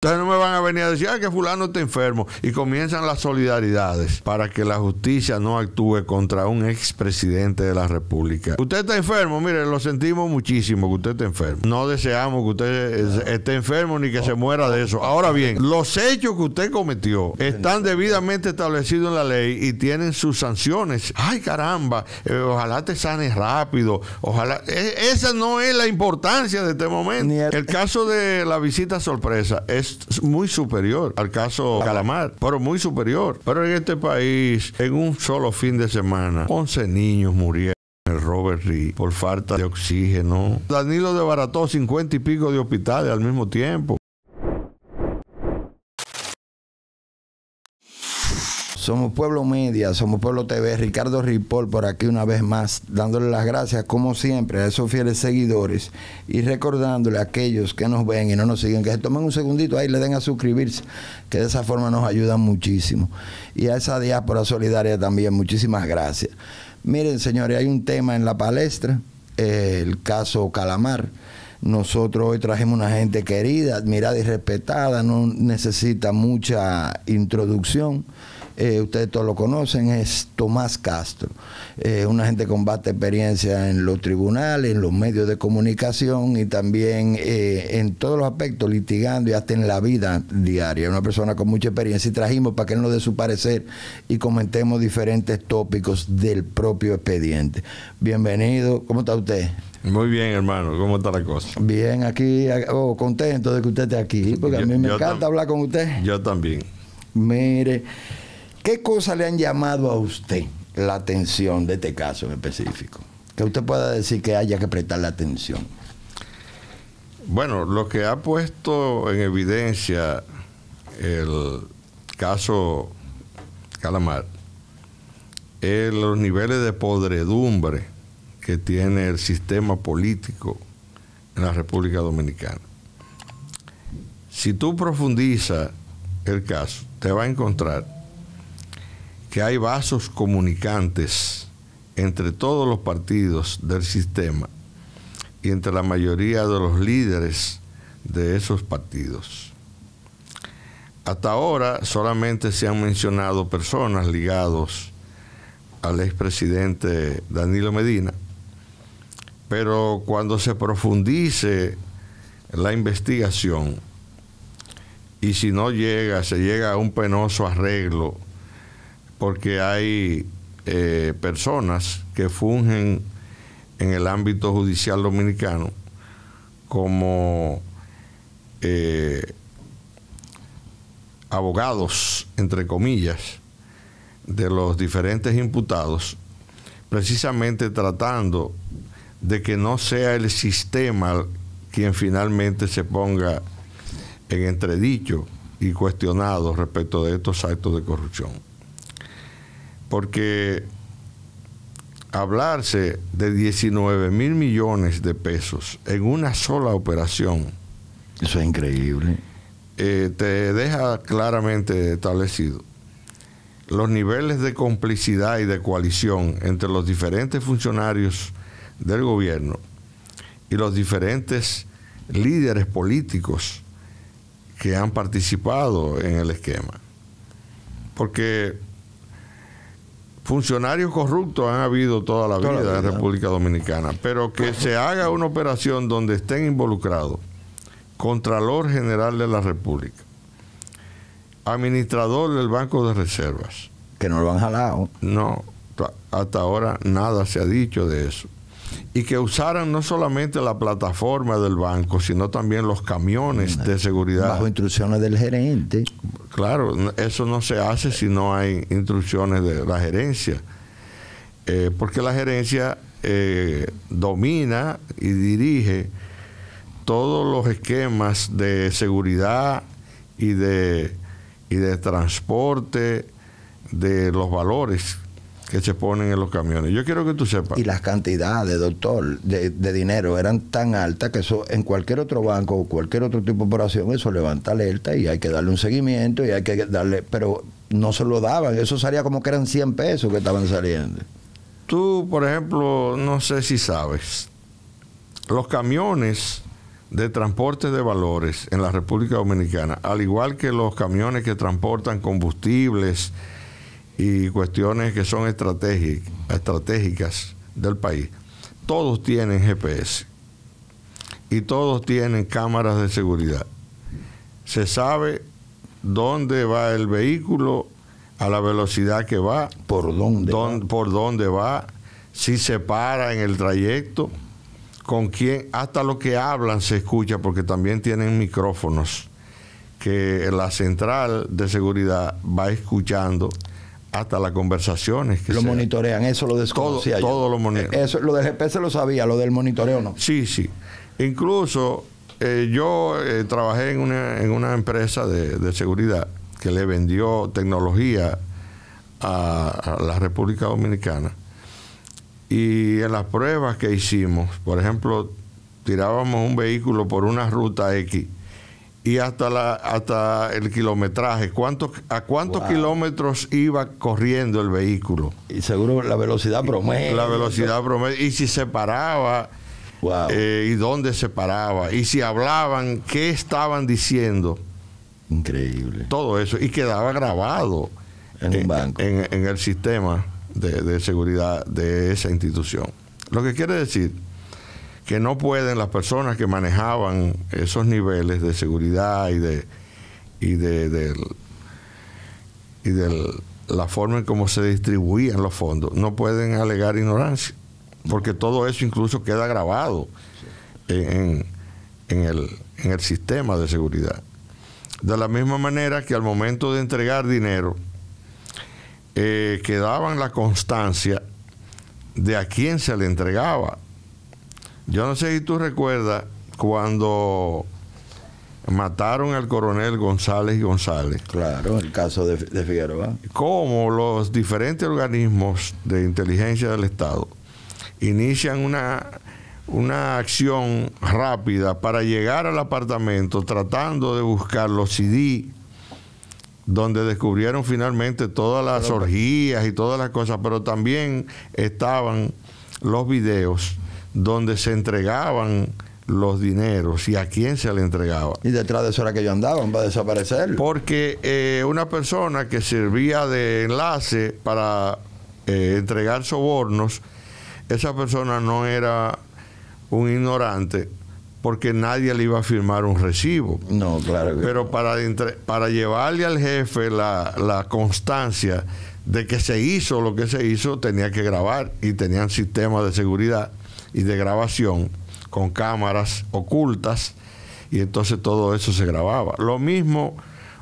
Ustedes no me van a venir a decir que fulano está enfermo y comienzan las solidaridades para que la justicia no actúe contra un expresidente de la República. Usted está enfermo, mire, lo sentimos muchísimo que usted esté enfermo. No deseamos que usted esté enfermo ni que se muera de eso. Ahora bien, los hechos que usted cometió están debidamente establecidos en la ley y tienen sus sanciones. Ay, caramba, eh, ojalá te sanes rápido. Ojalá. E, esa no es la importancia de este momento. El caso de la visita sorpresa es muy superior al caso Calamar, pero muy superior. Pero en este país, en un solo fin de semana, 11 niños murieron. Robert Reed por falta de oxígeno. Danilo desbarató 50 y pico de hospitales al mismo tiempo. Somos Pueblo Media, somos Pueblo TV, Ricardo Ripoll por aquí una vez más, dándole las gracias como siempre a esos fieles seguidores y recordándole a aquellos que nos ven y no nos siguen, que se tomen un segundito ahí, le den a suscribirse, que de esa forma nos ayudan muchísimo. Y a esa diáspora solidaria también, muchísimas gracias. Miren, señores, hay un tema en la palestra, el caso Calamar. Nosotros hoy trajimos una gente querida, admirada y respetada, no necesita mucha introducción eh, ustedes todos lo conocen, es Tomás Castro, eh, una gente con vasta experiencia en los tribunales, en los medios de comunicación y también eh, en todos los aspectos, litigando y hasta en la vida diaria. Una persona con mucha experiencia y trajimos para que él nos dé su parecer y comentemos diferentes tópicos del propio expediente. Bienvenido, ¿cómo está usted? Muy bien, hermano. ¿Cómo está la cosa? Bien, aquí, oh, contento de que usted esté aquí, porque a mí me encanta hablar con usted. Yo también. Mire, ¿Qué cosas le han llamado a usted la atención de este caso en específico? Que usted pueda decir que haya que prestarle atención. Bueno, lo que ha puesto en evidencia el caso Calamar es los niveles de podredumbre que tiene el sistema político en la República Dominicana. Si tú profundizas el caso, te va a encontrar que hay vasos comunicantes entre todos los partidos del sistema y entre la mayoría de los líderes de esos partidos. Hasta ahora solamente se han mencionado personas ligadas al expresidente Danilo Medina, pero cuando se profundice la investigación y si no llega, se llega a un penoso arreglo porque hay eh, personas que fungen en el ámbito judicial dominicano como eh, abogados, entre comillas, de los diferentes imputados, precisamente tratando de que no sea el sistema quien finalmente se ponga en entredicho y cuestionado respecto de estos actos de corrupción porque hablarse de 19 mil millones de pesos en una sola operación. Eso es increíble. Eh, te deja claramente establecido los niveles de complicidad y de coalición entre los diferentes funcionarios del gobierno y los diferentes líderes políticos que han participado en el esquema. Porque funcionarios corruptos han habido toda la vida, en la República Dominicana, pero que se haga una operación donde estén involucrados Contralor General de la República, administrador del Banco de Reservas. Que no lo han jalado. No, hasta ahora nada se ha dicho de eso y que usaran no solamente la plataforma del banco, sino también los camiones de seguridad. Bajo instrucciones del gerente. Claro, eso no se hace si no hay instrucciones de la gerencia, eh, porque la gerencia eh, domina y dirige todos los esquemas de seguridad y de, y de transporte de los valores que se ponen en los camiones. Yo quiero que tú sepas. Y las cantidades, doctor, de, dinero eran tan altas que eso en cualquier otro banco o cualquier otro tipo de operación, eso levanta alerta y hay que darle un seguimiento y hay que darle, pero no se lo daban, eso salía como que eran 100 pesos que estaban saliendo. Tú, por ejemplo, no sé si sabes, los camiones de transporte de valores en la República Dominicana, al igual que los camiones que transportan combustibles y cuestiones que son estratégicas del país, todos tienen GPS y todos tienen cámaras de seguridad. Se sabe dónde va el vehículo, a la velocidad que va, por dónde, va? por dónde va, si se para en el trayecto, con quién, hasta lo que hablan se escucha porque también tienen micrófonos que la central de seguridad va escuchando hasta las conversaciones que lo monitorean eso lo desconocía todo, lo monitorean eso lo del GPS lo sabía lo del monitoreo no. Sí sí. Incluso eh, yo eh, trabajé en una, en una empresa de, seguridad que le vendió tecnología a, la República Dominicana. Y en las pruebas que hicimos, por ejemplo, tirábamos un vehículo por una ruta X y hasta la hasta el kilometraje, ¿cuántos, ¿a cuántos kilómetros iba corriendo el vehículo? Y seguro la velocidad promedio. La velocidad promedio. Y si se paraba, eh, y dónde se paraba, y si hablaban, qué estaban diciendo. Increíble. Todo eso. Y quedaba grabado en, un banco. En, el sistema de, seguridad de esa institución. Lo que quiere decir que no pueden las personas que manejaban esos niveles de seguridad y de y de, y la forma en cómo se distribuían los fondos, no pueden alegar ignorancia porque todo eso incluso queda grabado en, el, en el sistema de seguridad. De la misma manera que al momento de entregar dinero, eh, quedaban la constancia de a quién se le entregaba. Yo no sé si tú recuerdas cuando mataron al coronel González y González. Claro, el caso de, de Figueroa. Cómo los diferentes organismos de inteligencia del Estado inician una, una acción rápida para llegar al apartamento tratando de buscar los CD donde descubrieron finalmente todas las orgías y todas las cosas, pero también estaban los videos donde se entregaban los dineros y a quién se le entregaba. Y detrás de eso era que ellos andaban para desaparecer. Porque eh, una persona que servía de enlace para eh, entregar sobornos, esa persona no era un ignorante porque nadie le iba a firmar un recibo. No, claro. Pero para, para llevarle al jefe la, la constancia de que se hizo lo que se hizo, tenía que grabar y tenían sistemas de seguridad y de grabación con cámaras ocultas y entonces todo eso se grababa. Lo mismo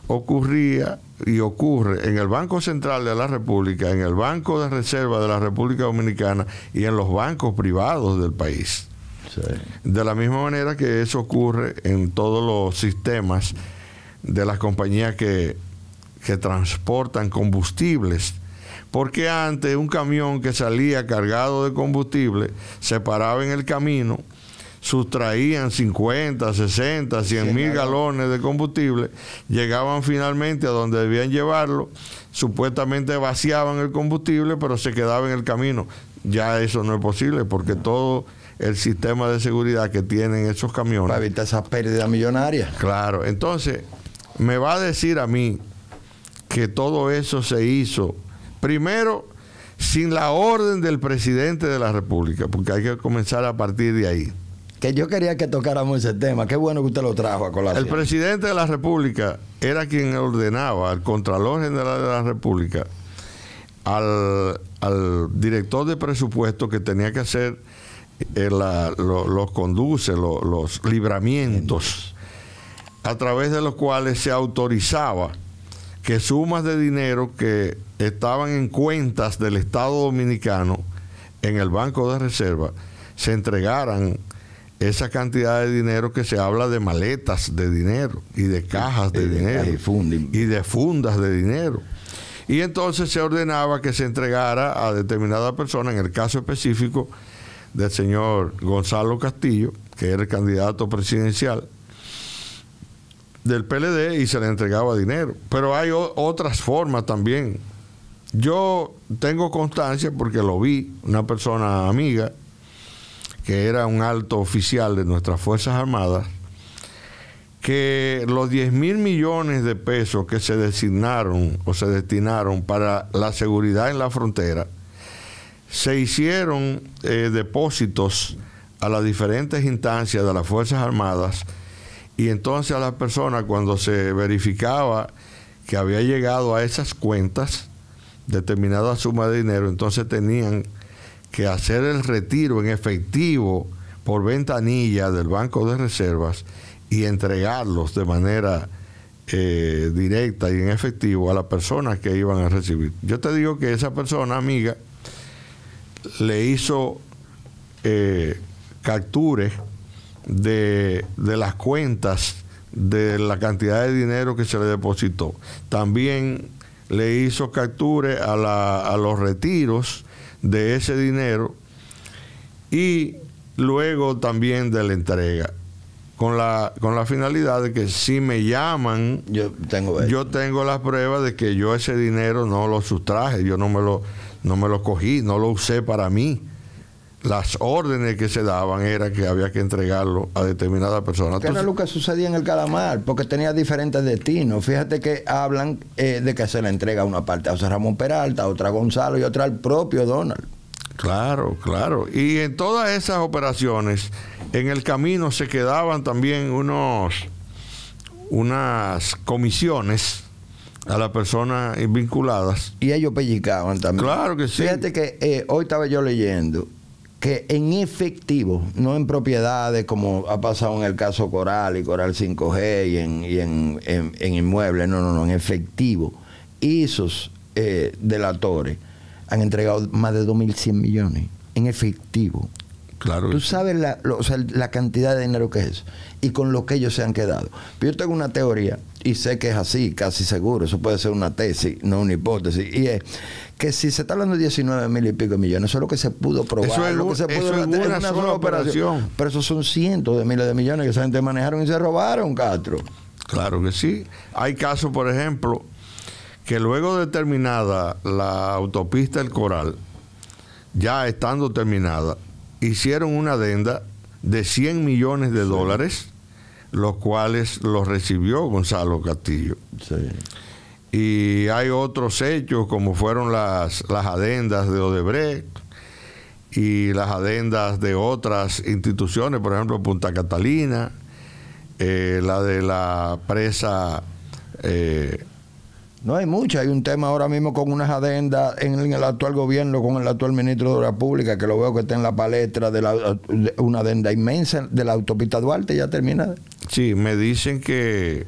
ocurría y ocurre en el Banco Central de la República, en el Banco de Reserva de la República Dominicana y en los bancos privados del país. De la misma manera que eso ocurre en todos los sistemas de las compañías que, que transportan combustibles. Porque antes un camión que salía cargado de combustible se paraba en el camino sustraían 50, 60, 100 mil galones de combustible, llegaban finalmente a donde debían llevarlo, supuestamente vaciaban el combustible, pero se quedaba en el camino. Ya eso no es posible porque todo el sistema de seguridad que tienen esos camiones. Para evitar esas pérdidas millonarias. Claro, entonces me va a decir a mí que todo eso se hizo primero sin la orden del presidente de la República, porque hay que comenzar a partir de ahí que yo quería que tocáramos ese tema. Qué bueno que usted lo trajo a colación. El presidente de la República era quien ordenaba al Contralor General de la República, al, director de presupuesto que tenía que hacer eh, los conduce, los libramientos, a través de los cuales se autorizaba que sumas de dinero que estaban en cuentas del Estado Dominicano en el Banco de Reserva se entregaran esa cantidad de dinero que se habla de maletas de dinero y de cajas de, dinero y de fundas de dinero. Y entonces se ordenaba que se entregara a determinada persona, en el caso específico del señor Gonzalo Castillo, que era el candidato presidencial del PLD, y se le entregaba dinero. Pero hay otras formas también. Yo tengo constancia porque lo vi, una persona amiga, que era un alto oficial de nuestras Fuerzas Armadas, que los 10 mil millones de pesos que se designaron o se destinaron para la seguridad en la frontera, se hicieron eh, depósitos a las diferentes instancias de las Fuerzas Armadas y entonces a las personas cuando se verificaba que había llegado a esas cuentas determinada suma de dinero, entonces tenían que hacer el retiro en efectivo por ventanilla del Banco de Reservas y entregarlos de manera eh, directa y en efectivo a las personas que iban a recibir. Yo te digo que esa persona, amiga, le hizo eh, de, de las cuentas de la cantidad de dinero que se le depositó. También le hizo capture a, la, a los retiros de ese dinero y luego también de la entrega con la, con la finalidad de que si me llaman, yo tengo, yo tengo la prueba de que yo ese dinero no lo sustraje, yo no me lo, no me lo cogí, no lo usé para mí. Las órdenes que se daban era que había que entregarlo a determinada persona. ¿Qué era lo que sucedía en el Calamar? Porque tenía diferentes destinos. Fíjate que hablan eh, de que se le entrega una parte a José Ramón Peralta, otra a Gonzalo y otra al propio Donald. Claro, claro. Y en todas esas operaciones, en el camino se quedaban también unos unas comisiones a las personas vinculadas. Y ellos pellicaban también. Claro que sí. Fíjate que eh, hoy estaba yo leyendo que en efectivo, no en propiedades como ha pasado en el caso Coral y Coral 5G y en, y en, inmuebles, no, no, no, en efectivo, esos eh, delatores han entregado más de 2.100 millones en efectivo. Claro. Tú sabes la, la cantidad de dinero que es y con lo que ellos se han quedado. Pero yo tengo una teoría y sé que es así, casi seguro. Eso puede ser una tesis, no una hipótesis. Y es que si se está hablando de 19 mil y pico de millones, eso es lo que se pudo probar. Eso es, lo que se pudo es una, sola, operación. Pero esos son cientos de miles de millones que esa gente manejaron y se robaron, Castro. Claro que sí. Hay casos, por ejemplo, que luego de terminada la autopista El Coral, ya estando terminada, hicieron una adenda de 100 millones de dólares, los cuales los recibió Gonzalo Castillo. Y hay otros hechos, como fueron las, las adendas de Odebrecht y las adendas de otras instituciones, por ejemplo, Punta Catalina, eh, la de la presa eh, no hay mucha, hay un tema ahora mismo con unas adendas en, el actual gobierno, con el actual ministro de la Pública, que lo veo que está en la palestra de, la, una adenda inmensa de la autopista Duarte, ya terminada. Sí, me dicen que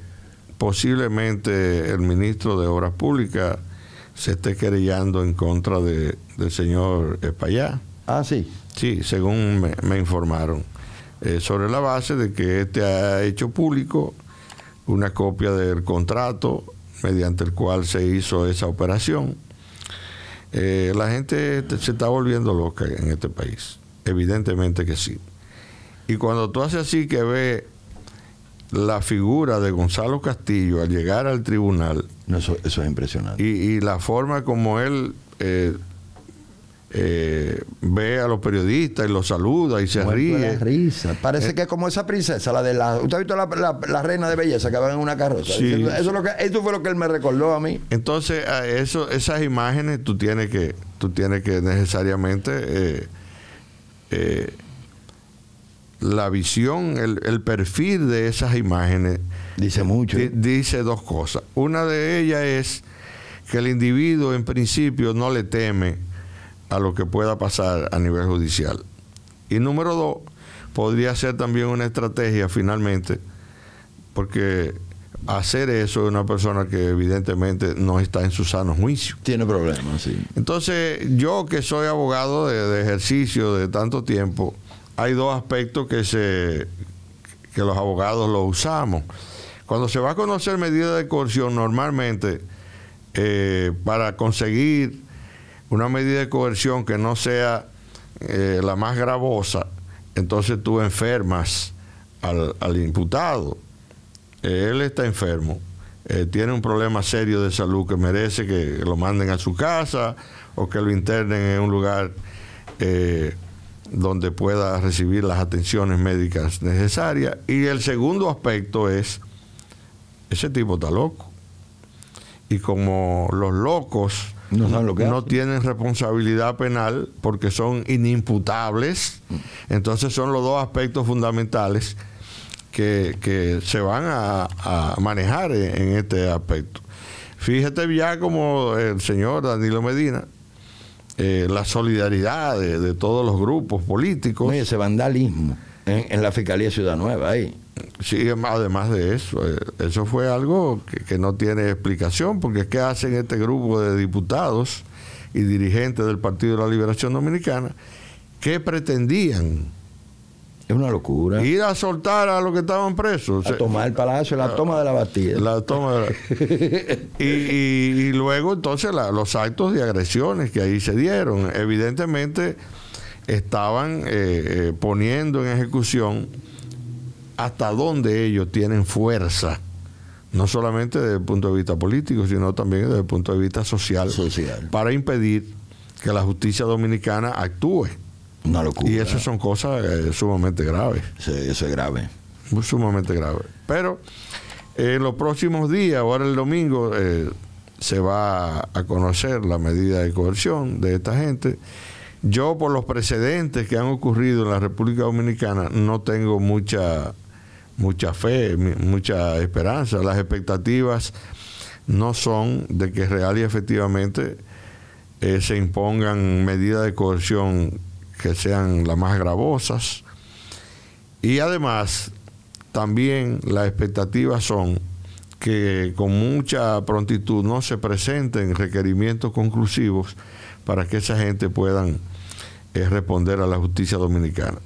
posiblemente el ministro de Obras Públicas se esté querellando en contra de, del señor Espallá. Ah, sí. Sí, según me, informaron. Eh, sobre la base de que este ha hecho público una copia del contrato mediante el cual se hizo esa operación. Eh, la gente se está volviendo loca en este país, evidentemente que sí. Y cuando tú haces así que ve la figura de Gonzalo Castillo al llegar al tribunal, eso, eso es impresionante. Y, la forma como él eh, eh, ve a los periodistas y los saluda y se ríe. Risa. Parece eh, que como esa princesa, la de la. ¿Usted ha visto la, reina de belleza que va en una carroza? Eso, lo que, eso fue lo que él me recordó a mí. Entonces, eso, esas imágenes tú tienes que, tú tienes que necesariamente eh, la visión, el, el, perfil de esas imágenes. Dice mucho. dice dos cosas. Una de ellas es que el individuo en principio no le teme a lo que pueda pasar a nivel judicial. Y número dos, podría ser también una estrategia finalmente, porque hacer eso es una persona que evidentemente no está en su sano juicio. Tiene problemas, sí. Entonces, yo que soy abogado de, ejercicio de tanto tiempo, hay dos aspectos que se que los abogados lo usamos. Cuando se va a conocer medida de coerción, normalmente eh, para conseguir una medida de coerción que no sea eh, la más gravosa, entonces tú enfermas al, imputado. él está enfermo, eh, tiene un problema serio de salud que merece que lo manden a su casa o que lo internen en un lugar eh, donde pueda recibir las atenciones médicas necesarias. Y el segundo aspecto es, ese tipo está loco. Y como los locos no, tienen responsabilidad penal porque son inimputables, entonces son los dos aspectos fundamentales que, se van a, manejar en, este aspecto. Fíjate ya como el señor Danilo Medina, eh, la solidaridad de, todos los grupos políticos. ese vandalismo en, la Fiscalía Ciudad Nueva ahí. Sí, además de eso, eh, eso fue algo que, no tiene explicación, porque ¿qué hacen este grupo de diputados y dirigentes del Partido de la Liberación Dominicana? ¿Qué pretendían? Es una locura. Ir a soltar a los que estaban presos. A tomar el palacio, la toma de la Bastilla. La toma y, luego entonces los actos de agresiones que ahí se dieron. Evidentemente estaban eh, eh, poniendo en ejecución hasta dónde ellos tienen fuerza. No solamente desde el punto de vista político, sino también desde el punto de vista social. social. Para impedir que la justicia dominicana actúe. Una locura. Y eso son cosas eh, sumamente graves. Sí, eso es grave. Muy sumamente grave. Pero eh, en los próximos días, ahora el domingo, eh, se va a conocer la medida de coerción de esta gente. Yo, por los precedentes que han ocurrido en la República Dominicana, no tengo mucha, mucha fe, mucha esperanza. Las expectativas no son de que real y efectivamente se impongan medidas de coerción que sean las más gravosas. Y además, también las expectativas son que con mucha prontitud no se presenten requerimientos conclusivos para que esa gente puedan eh, responder a la justicia dominicana.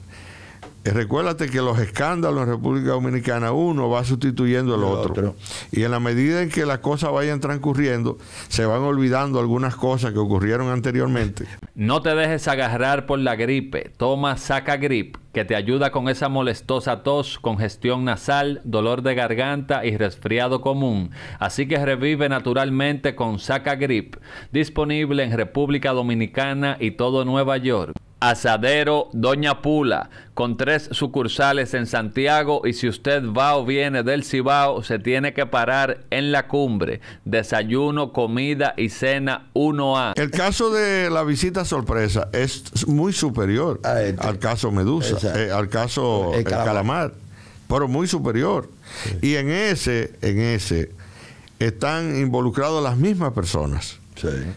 Eh, recuérdate que los escándalos en República Dominicana, uno va sustituyendo al otro. Y en la medida en que las cosas vayan transcurriendo, se van olvidando algunas cosas que ocurrieron anteriormente. No te dejes agarrar por la gripe. Toma Saca Grip, que te ayuda con esa molestosa tos, congestión nasal, dolor de garganta y resfriado común. Así que revive naturalmente con Saca Grip, disponible en República Dominicana y todo Nueva York. Asadero Doña Pula, con tres sucursales en Santiago y si usted va o viene del Cibao, se tiene que parar en la cumbre. Desayuno, comida y cena 1A. El caso de la visita sorpresa es muy superior este. al caso Medusa, eh, al caso el calamar. pero muy superior. Y en ese, en ese, están involucrados las mismas personas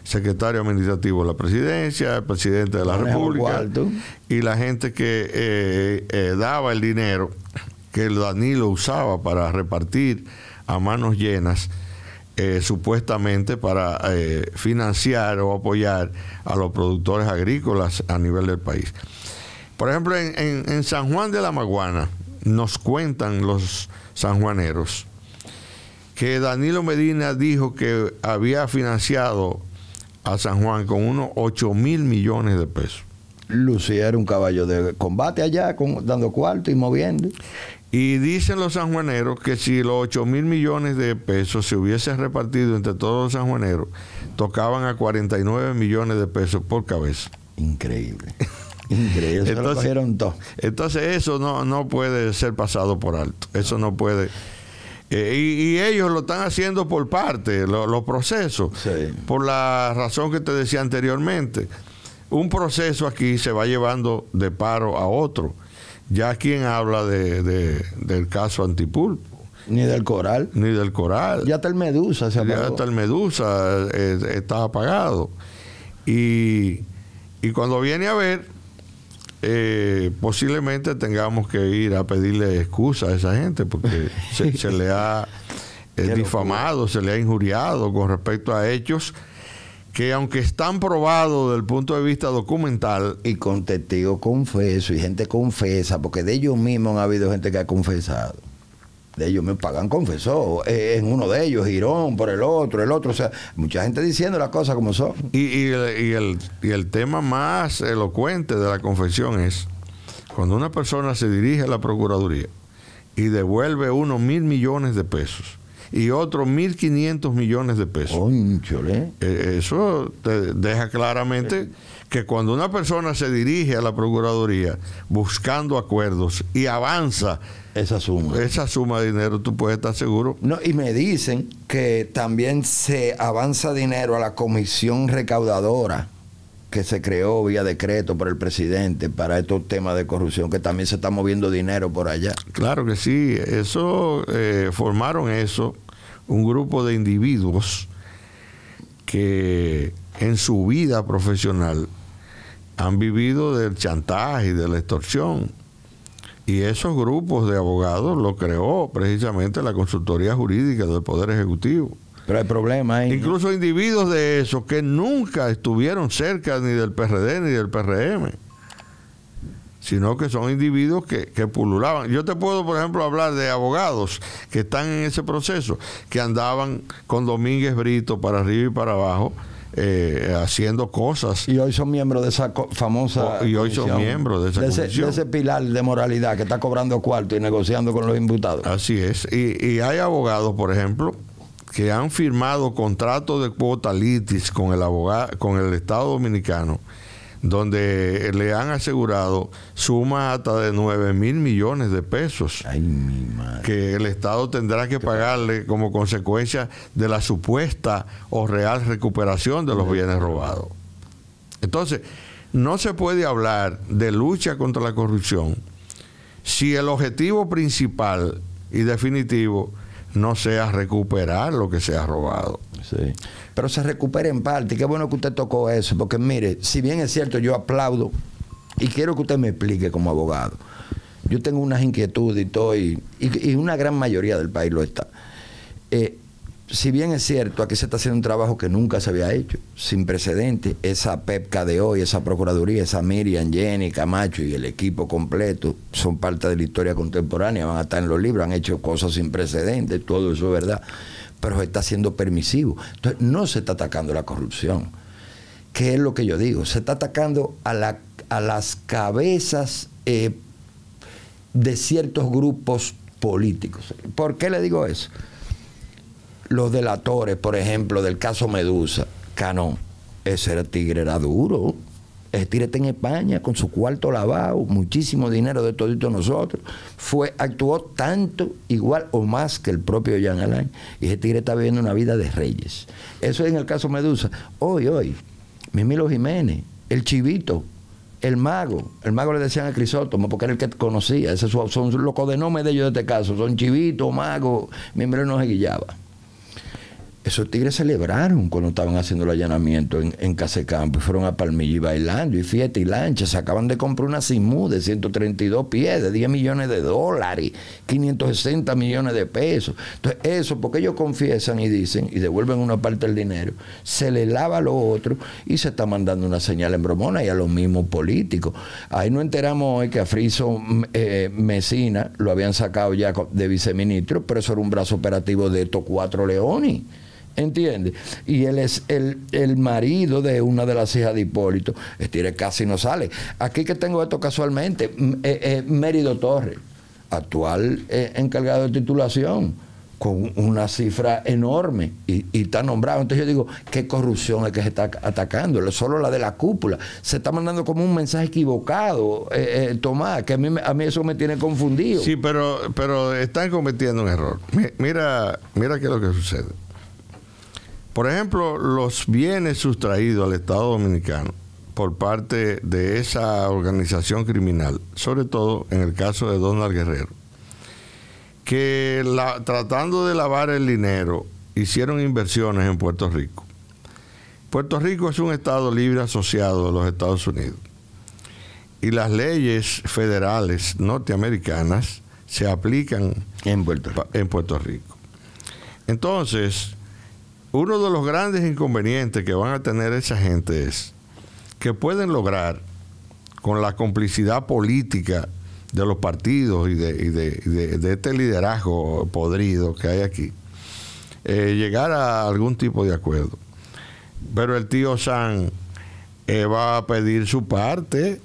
secretario administrativo de la presidencia, el presidente de la República y la gente que eh, eh, daba el dinero que el Danilo usaba para repartir a manos llenas. Eh, supuestamente para financiar o apoyar a los productores agrícolas a nivel del país. Por ejemplo, en, en San Juan de la Maguana nos cuentan los sanjuaneros que Danilo Medina dijo que había financiado a San Juan con unos 8 mil millones de pesos. Lucía era un caballo de combate allá, dando cuarto y moviendo. Y dicen los sanjuaneros que si los 8 mil millones de pesos se hubiese repartido entre todos los sanjuaneros, tocaban a 49 millones de pesos por cabeza. Increíble. Increíble. entonces, entonces eso no, no puede ser pasado por alto. Eso no puede eh, y, ellos lo están haciendo por parte, los procesos, por la razón que te decía anteriormente. Un proceso aquí se va llevando de paro a otro. Ya quien habla de, del caso Antipulpo. Ni del coral. Ni del coral. Ya está el Medusa. Se ya está el Medusa, eh, está apagado. Y, y cuando viene a ver, eh, posiblemente tengamos que ir a pedirle excusa a esa gente porque se, le ha eh, difamado, se le ha injuriado con respecto a hechos que aunque están probados desde el punto de vista documental y con testigos confeso y gente confesa, porque de ellos mismos ha habido gente que ha confesado de ellos me pagan confesó, eh, en uno de ellos, Girón, por el otro, el otro, o sea, mucha gente diciendo las cosas como son. Y, el, y el tema más elocuente de la confesión es cuando una persona se dirige a la Procuraduría y devuelve unos mil millones de pesos y otros mil quinientos millones de pesos. Eh, eso te deja claramente que cuando una persona se dirige a la Procuraduría buscando acuerdos y avanza esa suma. Esa suma de dinero, tú puedes estar seguro. No, y me dicen que también se avanza dinero a la comisión recaudadora que se creó vía decreto por el presidente para estos temas de corrupción, que también se está moviendo dinero por allá. Claro que sí, eso eh, formaron eso un grupo de individuos que en su vida profesional han vivido del chantaje y de la extorsión. Y esos grupos de abogados lo creó precisamente la consultoría jurídica del Poder Ejecutivo. Pero hay problemas ahí. Incluso individuos de esos que nunca estuvieron cerca ni del PRD ni del PRM, sino que son individuos que, que pululaban. Yo te puedo, por ejemplo, hablar de abogados que están en ese proceso, que andaban con Domínguez Brito para arriba y para abajo eh, haciendo cosas. Y hoy son miembros de esa famosa. Oh, y hoy son miembros de esa de ese, de ese, pilar de moralidad que está cobrando cuarto y negociando con los imputados. Así es. Y, y hay abogados, por ejemplo, que han firmado contratos de cuota litis con el abogado, con el Estado Dominicano donde le han asegurado suma hasta de 9 mil millones de pesos que el Estado tendrá que pagarle como consecuencia de la supuesta o real recuperación de los bienes robados. Entonces, no se puede hablar de lucha contra la corrupción si el objetivo principal y definitivo no sea recuperar lo que se ha robado. Sí pero se recupera en parte. Qué bueno que usted tocó eso, porque mire, si bien es cierto, yo aplaudo y quiero que usted me explique como abogado. Yo tengo unas inquietudes y estoy, y, una gran mayoría del país lo está. Eh, si bien es cierto, aquí se está haciendo un trabajo que nunca se había hecho, sin precedentes, esa PEPCA de hoy, esa Procuraduría, esa Miriam, Jenny, Camacho y el equipo completo son parte de la historia contemporánea, van a estar en los libros, han hecho cosas sin precedentes, todo eso es verdad pero está siendo permisivo. Entonces, no se está atacando la corrupción. ¿Qué es lo que yo digo? Se está atacando a, la, a las cabezas eh, de ciertos grupos políticos. ¿Por qué le digo eso? Los delatores, por ejemplo, del caso Medusa, Canón, ese era tigre, era duro. Ese tigre está en España con su cuarto lavado, muchísimo dinero de todito nosotros. Fue, actuó tanto, igual o más que el propio Jean Alain. Y ese tigre está viviendo una vida de reyes. Eso es en el caso Medusa. Hoy, hoy, Mimilo Jiménez, el chivito, el mago, el mago le decían a Crisóstomo porque era el que conocía, esos son los codenomes de ellos de este caso, son chivito, mago, Mimilo no se guillaba. Esos tigres celebraron cuando estaban haciendo el allanamiento en, en Casecampo y fueron a Palmilla y bailando y fiesta y lancha. Se acaban de comprar una Simú de 132 pies, de 10 millones de dólares, 560 millones de pesos. Entonces, eso, porque ellos confiesan y dicen y devuelven una parte del dinero, se le lava a lo otro y se está mandando una señal en bromona y a los mismos políticos. Ahí no enteramos hoy que a Friso eh, Mesina lo habían sacado ya de viceministro, pero eso era un brazo operativo de estos cuatro leones. ¿Entiendes? Y él es el, marido de una de las hijas de Hipólito. Este casi no sale. Aquí que tengo esto casualmente, eh, eh, Mérido Torres, actual eh, encargado de titulación, con una cifra enorme y, está nombrado. Entonces yo digo, ¿qué corrupción es que se está atacando? Solo la de la cúpula. Se está mandando como un mensaje equivocado, Tomás, que a mí, a mí eso me tiene confundido. Sí, pero, pero están cometiendo un error. Mira, mira qué es lo que sucede por ejemplo, los bienes sustraídos al Estado Dominicano por parte de esa organización criminal, sobre todo en el caso de Donald Guerrero, que tratando de lavar el dinero hicieron inversiones en Puerto Rico. Puerto Rico es un Estado libre asociado de los Estados Unidos y las leyes federales norteamericanas se aplican en Puerto En Puerto Rico. Entonces, uno de los grandes inconvenientes que van a tener esa gente es que pueden lograr con la complicidad política de los partidos y de, este liderazgo podrido que hay aquí, eh, llegar a algún tipo de acuerdo. Pero el tío San eh, va a pedir su parte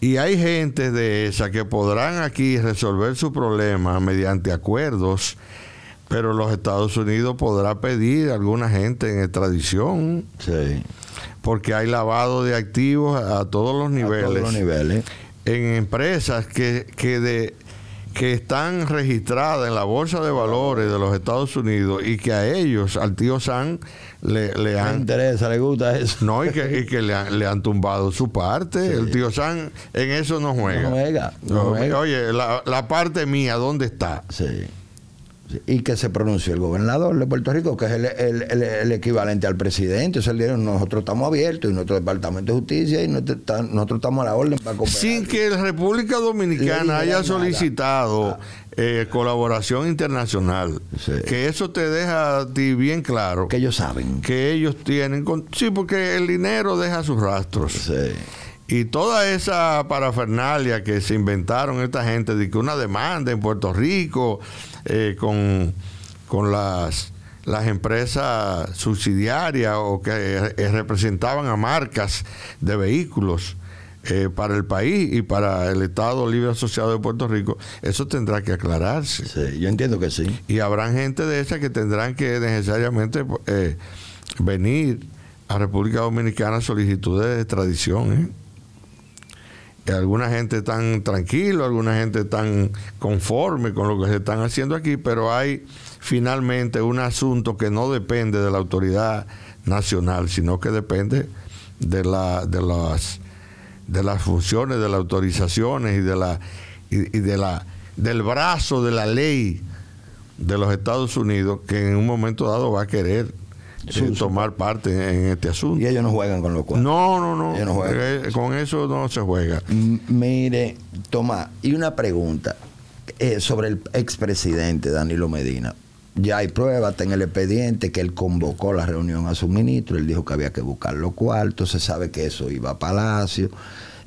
y hay gente de esa que podrán aquí resolver su problema mediante acuerdos pero los Estados Unidos podrá pedir a alguna gente en extradición. Sí. porque hay lavado de activos a, todos los niveles. A todos los niveles. En empresas que, que de que están registradas en la Bolsa de Valores de los Estados Unidos y que a ellos, al tío San, le, le han... interesa, le gusta eso. No, y que, y que le, han, le, han, tumbado su parte. El tío San en eso no juega. No juega. No juega. Oye, la, la, parte mía, ¿dónde está? Sí y que se pronunció el gobernador de Puerto Rico, que es el, el, el, equivalente al presidente. O sea, nosotros estamos abiertos y nuestro Departamento de Justicia y nosotros, estamos a la orden para cooperar. Sin que la República Dominicana haya solicitado ah. eh, colaboración internacional. Que eso te deja a ti bien claro. Que ellos saben. Que ellos tienen... sí, porque el dinero deja sus rastros. Sí. Y toda esa parafernalia que se inventaron esta gente de que una demanda en Puerto Rico eh, con, con las, las empresas subsidiarias o que eh, representaban a marcas de vehículos eh, para el país y para el Estado Libre Asociado de Puerto Rico, eso tendrá que aclararse. Sí, yo entiendo que sí. Y habrá gente de esa que tendrán que necesariamente venir a República Dominicana solicitudes de extradición alguna gente tan tranquilo, alguna gente tan conforme con lo que se están haciendo aquí, pero hay finalmente un asunto que no depende de la autoridad nacional, sino que depende de la de las de las funciones, de las autorizaciones y de la y, de la del brazo de la ley de los Estados Unidos que en un momento dado va a querer sin tomar parte en este asunto. Y ellos no juegan con lo cual. No, no, no. Eh, con eso no se juega. mire, Tomás, y una pregunta eh, sobre el expresidente Danilo Medina. Ya hay pruebas, en el expediente que él convocó la reunión a su ministro, él dijo que había que buscar los cuartos, se sabe que eso iba a Palacio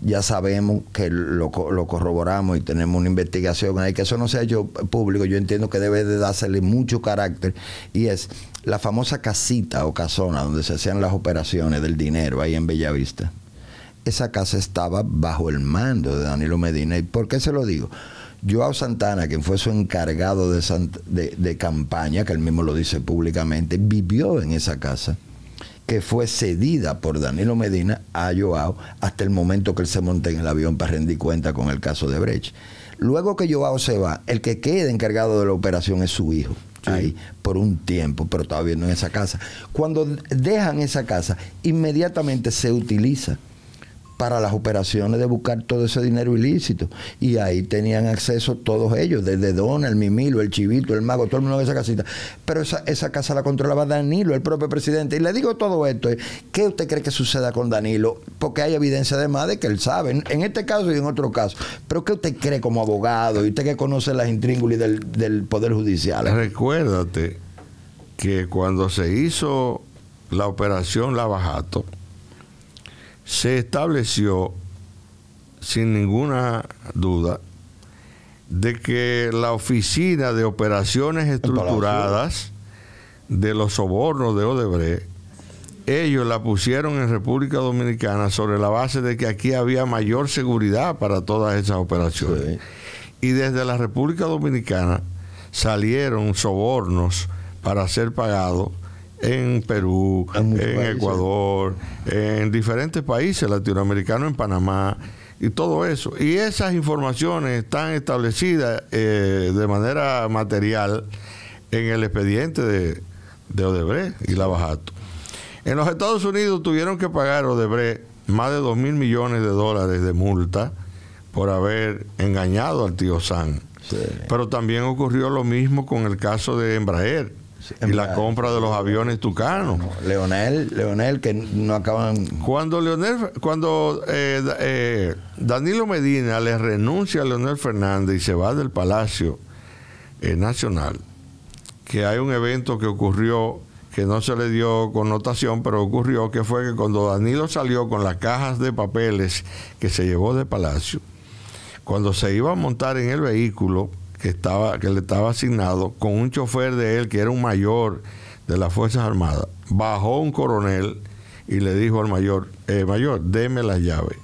ya sabemos que lo, lo, corroboramos y tenemos una investigación ahí, que eso no se ha hecho público, yo entiendo que debe de dársele mucho carácter, y es la famosa casita o casona donde se hacían las operaciones del dinero ahí en Bellavista. Esa casa estaba bajo el mando de Danilo Medina. ¿Y por qué se lo digo? Joao Santana, quien fue su encargado de, de, campaña, que él mismo lo dice públicamente, vivió en esa casa que fue cedida por Danilo Medina a Joao hasta el momento que él se monte en el avión para rendir cuenta con el caso de Brecht. Luego que Joao se va, el que queda encargado de la operación es su hijo. Por un tiempo, pero todavía no en esa casa. Cuando dejan esa casa, inmediatamente se utiliza para las operaciones de buscar todo ese dinero ilícito. Y ahí tenían acceso todos ellos, desde Dona, el Mimilo, el Chivito, el Mago, todo el mundo en esa casita. Pero esa, esa casa la controlaba Danilo, el propio presidente. Y le digo todo esto, ¿qué usted cree que suceda con Danilo? Porque hay evidencia además de que él sabe, en este caso y en otro caso. Pero ¿qué usted cree como abogado y usted que conoce las intríngulis del, del Poder Judicial? Recuérdate que cuando se hizo la operación Lavajato, se estableció sin ninguna duda de que la oficina de operaciones estructuradas de los sobornos de Odebrecht, ellos la pusieron en República Dominicana sobre la base de que aquí había mayor seguridad para todas esas operaciones. Y desde la República Dominicana salieron sobornos para ser pagados en Perú, en, Ecuador, en diferentes países latinoamericanos, en Panamá y todo eso. Y esas informaciones están establecidas eh, de manera material en el expediente de, de Odebrecht y Lavajato. En los Estados Unidos tuvieron que pagar Odebrecht más de 2 mil millones de dólares de multa por haber engañado al tío San. Pero también ocurrió lo mismo con el caso de Embraer y la compra de los aviones tucanos. Leonel, Leonel, que no acaban. Cuando Leonel, cuando eh, eh, Danilo Medina le renuncia a Leonel Fernández y se va del Palacio eh, Nacional, que hay un evento que ocurrió que no se le dio connotación, pero ocurrió que fue que cuando Danilo salió con las cajas de papeles que se llevó de Palacio, cuando se iba a montar en el vehículo, que, estaba, que le estaba asignado con un chofer de él que era un mayor de las Fuerzas Armadas. Bajó un coronel y le dijo al mayor, eh, mayor, deme las llaves.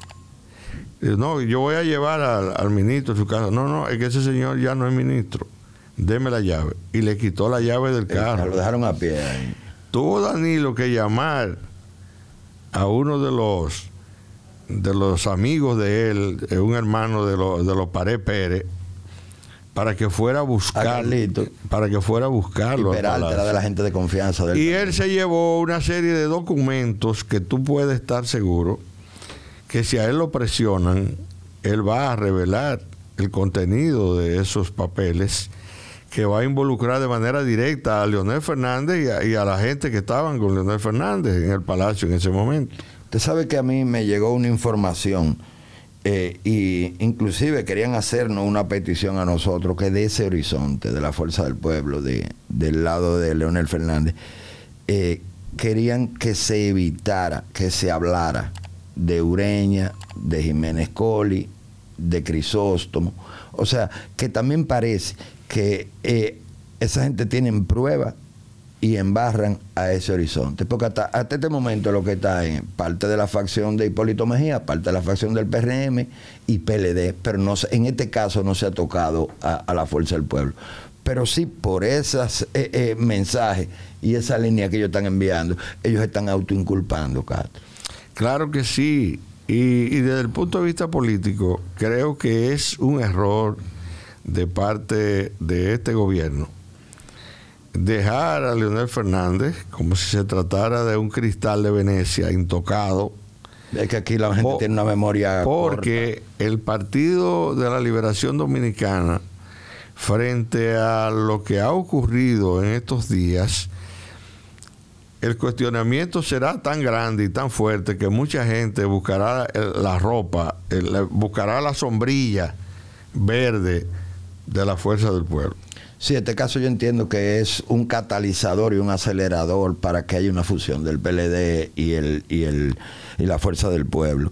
no, yo voy a llevar al, ministro a su casa. No, no, es que ese señor ya no es ministro. Deme la llave. Y le quitó la llave del carro. Lo dejaron a pie. Tuvo Danilo que llamar a uno de los de los amigos de él, un hermano de, los de los Pared Pérez, para que fuera a buscar para que fuera a buscarlo. era de la gente de confianza del Y él se llevó una serie de documentos que tú puedes estar seguro que si a él lo presionan, él va a revelar el contenido de esos papeles que va a involucrar de manera directa a Leonel Fernández y a, y a la gente que estaban con Leonel Fernández en el palacio en ese momento. Usted sabe que a mí me llegó una información eh, y inclusive querían hacernos una petición a nosotros que de ese horizonte de la fuerza del pueblo, de, del lado de Leonel Fernández, eh, querían que se evitara, que se hablara de Ureña, de Jiménez Coli, de Crisóstomo. O sea, que también parece que eh, esa gente tiene pruebas y embarran a ese horizonte. Porque hasta, hasta, este momento lo que está en parte de la facción de Hipólito Mejía, parte de la facción del PRM y PLD, pero no, en este caso no se ha tocado a, la fuerza del pueblo. Pero sí por esos eh, eh, mensajes y esa línea que ellos están enviando, ellos están autoinculpando, Castro. Claro que sí. Y, y desde el punto de vista político, creo que es un error de parte de este gobierno dejar a Leonel Fernández como si se tratara de un cristal de Venecia intocado. Es que aquí la gente tiene una memoria. Porque el Partido de la Liberación Dominicana, frente a lo que ha ocurrido en estos días, el cuestionamiento será tan grande y tan fuerte que mucha gente buscará la ropa, buscará la sombrilla verde de la fuerza del pueblo. Sí, este caso yo entiendo que es un catalizador y un acelerador para que haya una fusión del PLD y, el, y, el, y la fuerza del pueblo.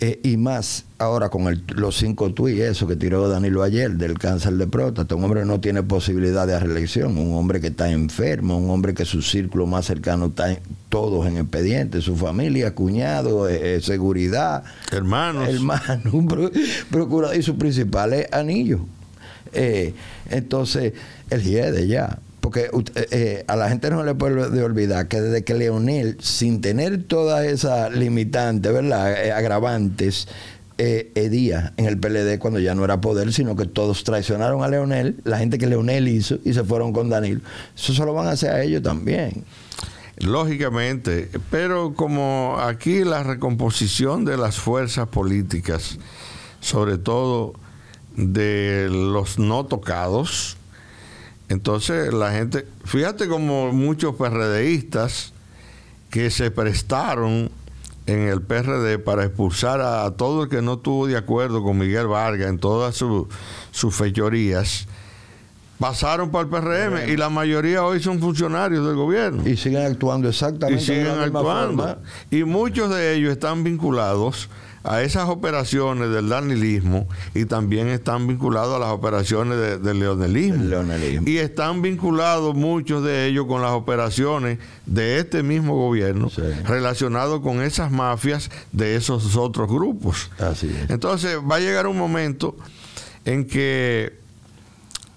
Eh, y más ahora con los cinco tuits, eso que tiró Danilo ayer del cáncer de próstata, un hombre que no tiene posibilidad de reelección, un hombre que está enfermo, un hombre que su círculo más cercano está todos en expediente, su familia, cuñado, eh, eh, seguridad, hermanos, hermano, procurador y su principal es anillo. Eh, entonces, el GIEDE ya. Porque eh, eh, a la gente no le puede olvidar que desde que Leonel, sin tener todas esas limitantes, ¿verdad? agravantes, Edía en el PLD cuando ya no era poder, sino que todos traicionaron a Leonel, la gente que Leonel hizo y se fueron con Danilo. Eso se lo van a hacer a ellos también. Lógicamente, pero como aquí la recomposición de las fuerzas políticas, sobre todo de los no tocados. Entonces la gente, fíjate como muchos PRDistas que se prestaron en el PRD para expulsar a, todo el que no estuvo de acuerdo con Miguel Vargas en todas sus fechorías, pasaron para el PRM y la mayoría hoy son funcionarios del gobierno. Y siguen actuando exactamente. Y siguen actuando. Y muchos de ellos están vinculados a esas operaciones del danilismo y también están vinculados a las operaciones del leonelismo. Y están vinculados muchos de ellos con las operaciones de este mismo gobierno relacionados con esas mafias de esos otros grupos. Entonces va a llegar un momento en que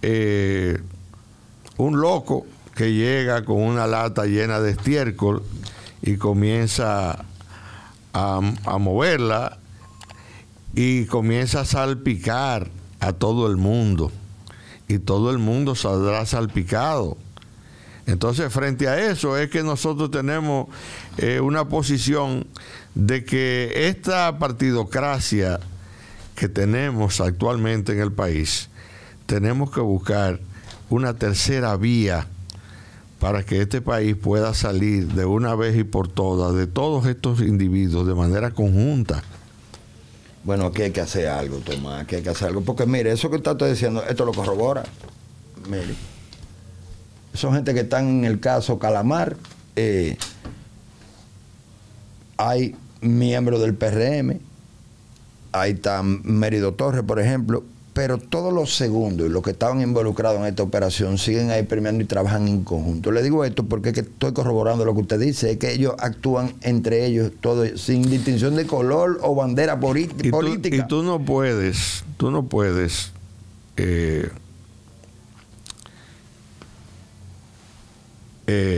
eh, un loco que llega con una lata llena de estiércol y comienza a, moverla y comienza a salpicar a todo el mundo. Y todo el mundo saldrá salpicado. Entonces, frente a eso es que nosotros tenemos eh, una posición de que esta partidocracia que tenemos actualmente en el país, tenemos que buscar una tercera vía para que este país pueda salir de una vez y por todas de todos estos individuos de manera conjunta. Bueno, aquí hay que hacer algo, Tomás, aquí hay que hacer algo. Porque mire, eso que está diciendo, esto lo corrobora. Mire, son gente que están en el caso Calamar. Eh, hay miembros del PRM, ahí está Mérido Torres, por ejemplo, pero todos los segundos y los que estaban involucrados en esta operación siguen ahí premiando y trabajan en conjunto. Le digo esto porque estoy corroborando lo que usted dice, es que ellos actúan entre ellos todo, sin distinción de color o bandera política. Y tú no puedes, tú no puedes eh,